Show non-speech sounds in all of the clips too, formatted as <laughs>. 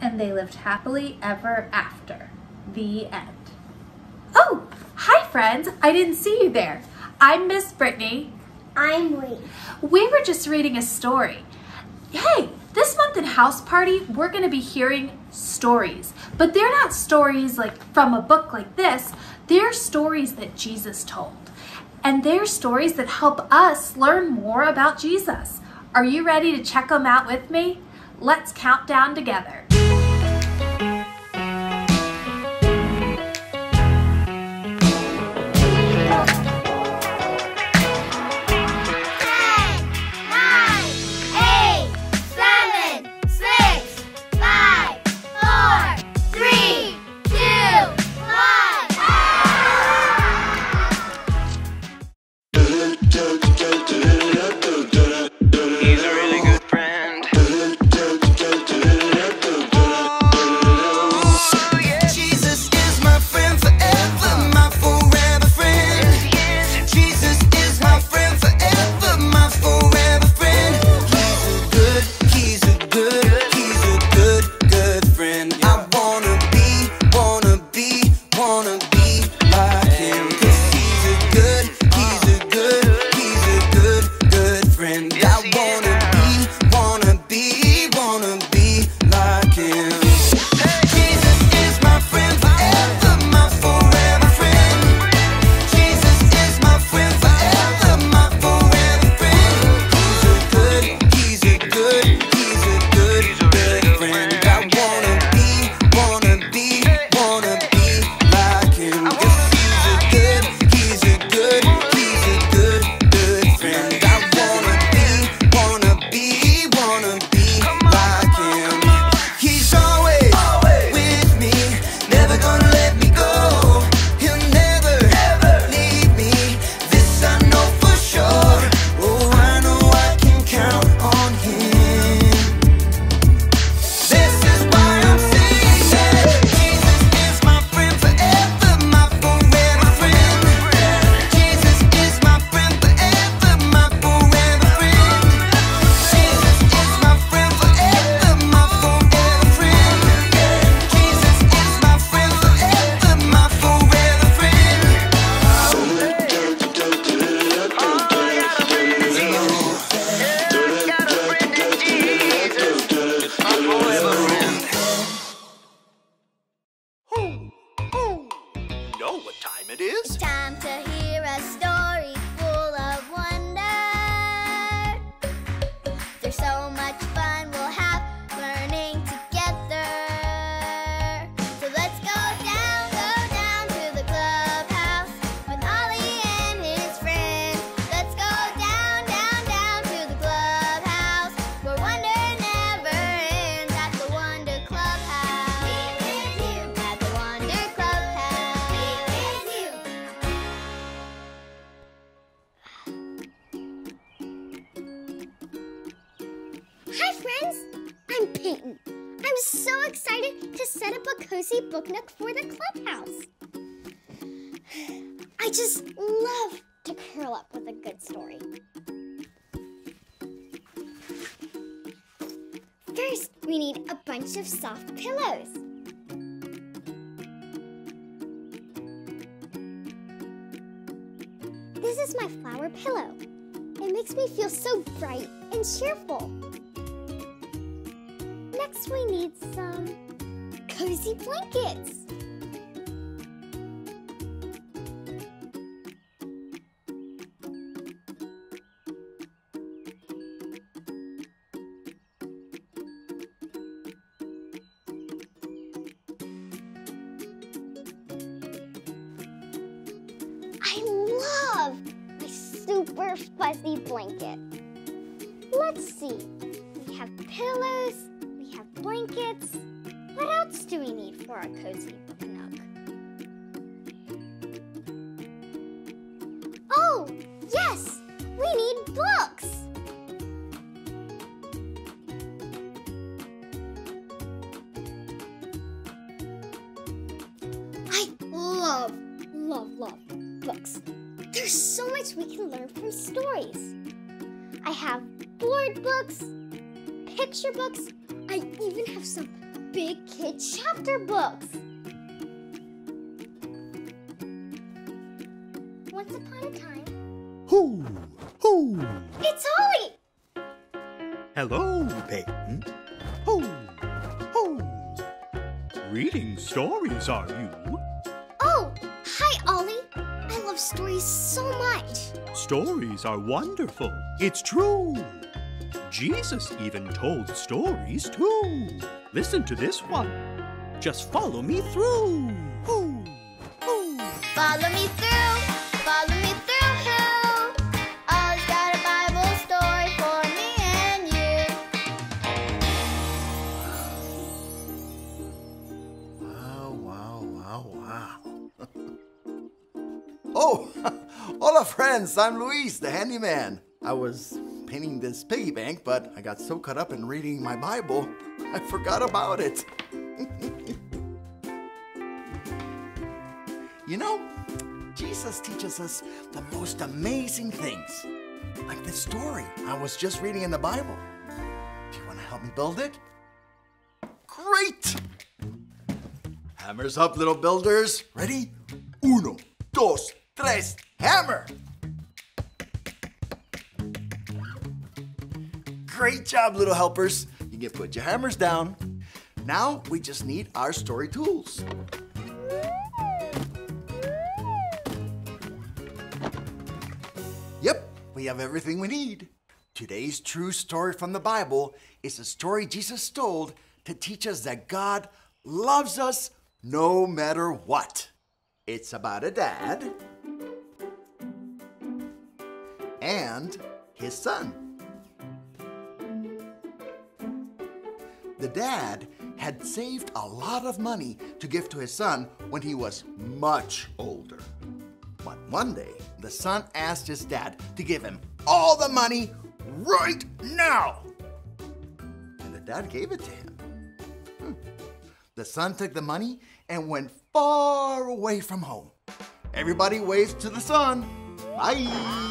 and they lived happily ever after. The end. Oh, hi friends. I didn't see you there. I'm Miss Brittany. I'm Lee. We were just reading a story. Hey, this month in House Party, we're going to be hearing stories. But they're not stories like from a book like this. They're stories that Jesus told. And they're stories that help us learn more about Jesus. Are you ready to check them out with me? Let's count down together. Cozy book nook for the clubhouse. <sighs> I just love to curl up with a good story. First, we need a bunch of soft pillows. This is my flower pillow. It makes me feel so bright and cheerful. Next, we need some cozy blankets. I love my super fuzzy blanket. Let's see. We have pillows, blankets, what else do we need for our cozy nook? Oh, yes! We need books! I love, love, love books. There's so much we can learn from stories. I have board books, picture books, have some big kid chapter books. Once upon a time. Hoo! Hoo! It's Ollie! Hello, Peyton. Hoo! Hoo! Reading stories, are you? Oh, hi, Ollie. I love stories so much. Stories are wonderful. It's true. Jesus even told stories too. Listen to this one. Just follow me through. Hoo! Hoo! Follow me through, follow me through, who? Ollie's got a Bible story for me and you. Wow, wow, wow, wow. <laughs> oh, <laughs> hola, friends. I'm Luis, the handyman. I was painting this piggy bank, but I got so caught up in reading my Bible, <laughs> I forgot about it. <laughs> you know, Jesus teaches us the most amazing things. Like this story I was just reading in the Bible. Do you want to help me build it? Great! Hammers up, little builders. Ready? Uno, dos, tres, hammer! Great job, little helpers. You can put your hammers down. Now we just need our story tools. Yep, we have everything we need. Today's true story from the Bible is a story Jesus told to teach us that God loves us no matter what. It's about a dad and his son. The dad had saved a lot of money to give to his son when he was much older. But one day, the son asked his dad to give him all the money right now. And the dad gave it to him. Hmm. The son took the money and went far away from home. Everybody waves to the son. Bye.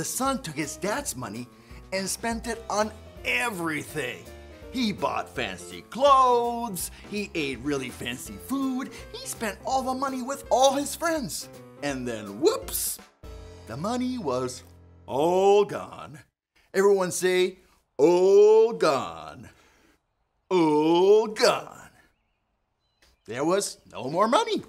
The son took his dad's money and spent it on everything. He bought fancy clothes, he ate really fancy food, he spent all the money with all his friends. And then, whoops, the money was all gone. Everyone say, all gone. All gone. There was no more money.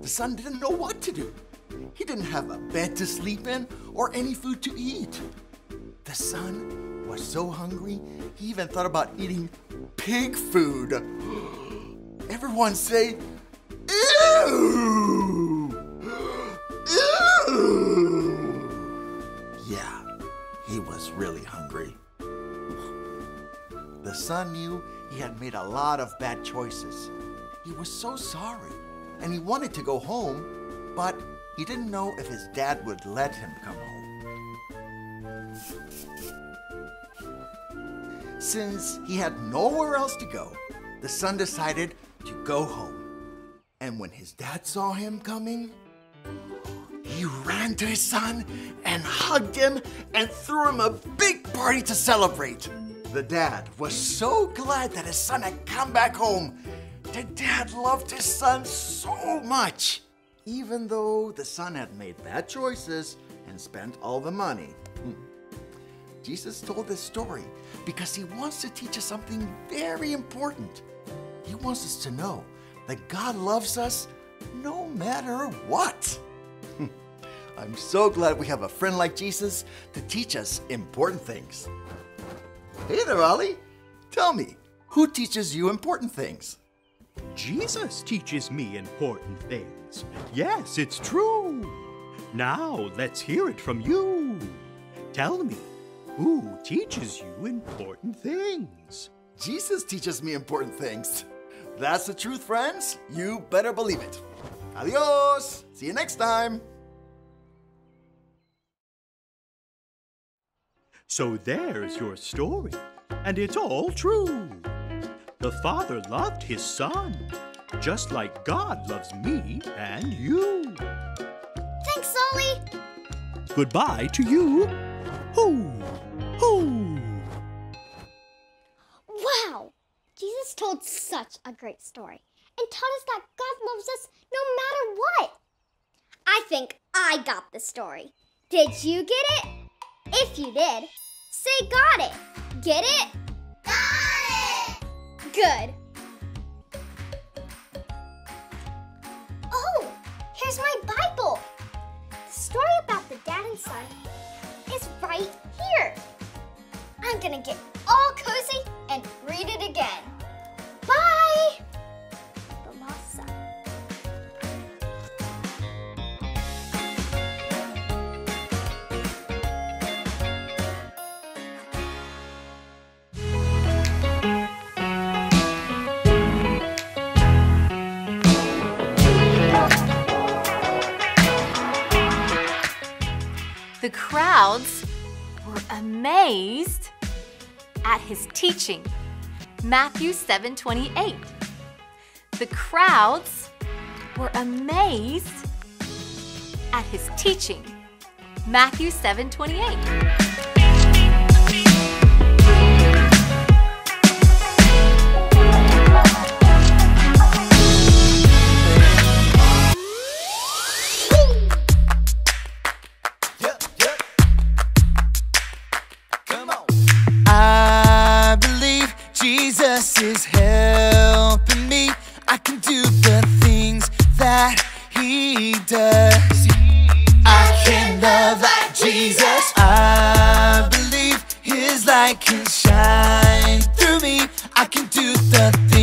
The son didn't know what to do. He didn't have a bed to sleep in or any food to eat. The son was so hungry, he even thought about eating pig food. <gasps> Everyone say, Ew! Ew! Yeah, he was really hungry. The son knew he had made a lot of bad choices. He was so sorry, and he wanted to go home, but he didn't know if his dad would let him come home. Since he had nowhere else to go, the son decided to go home. And when his dad saw him coming, he ran to his son and hugged him and threw him a big party to celebrate. The dad was so glad that his son had come back home. The dad loved his son so much, even though the son had made bad choices and spent all the money. Hmm. Jesus told this story because he wants to teach us something very important. He wants us to know that God loves us no matter what. I'm so glad we have a friend like Jesus to teach us important things. Hey there, Ollie. Tell me, who teaches you important things? Jesus teaches me important things. Yes, it's true. Now let's hear it from you. Tell me, who teaches you important things? Jesus teaches me important things. That's the truth, friends. You better believe it. Adios. See you next time. So there's your story, and it's all true. The Father loved His Son, just like God loves me and you. Thanks, Ollie. Goodbye to you. Hoo! Hoo! Wow! Jesus told such a great story and taught us that God loves us no matter what. I think I got the story. Did you get it? If you did, say got it. Get it? Got it! Good. Here's my Bible. The story about the dad and son is right here. I'm gonna get all cozy crowds were amazed at his teaching. Matthew 7:28. The crowds were amazed at his teaching. Matthew 7:28. The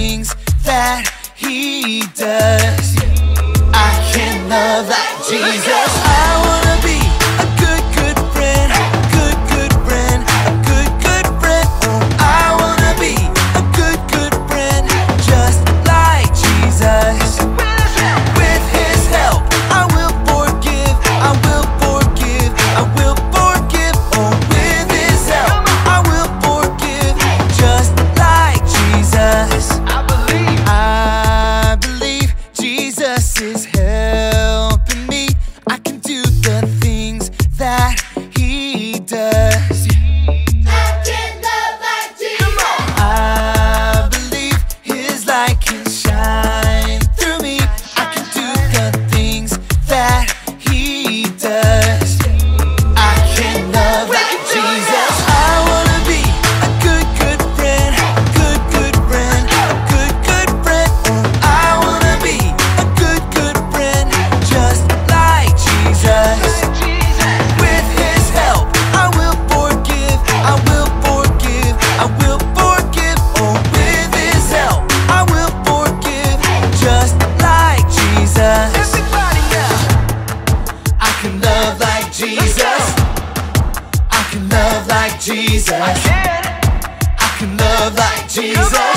Jesus. I can. I can love like Jesus.